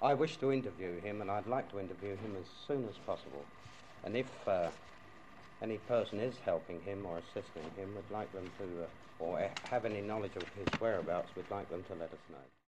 I wish to interview him, and I'd like to interview him as soon as possible. And if uh, any person is helping him or assisting him, would like them to, uh, or have any knowledge of his whereabouts, would like them to let us know.